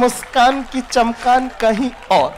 मुस्कान की चमकान कहीं और।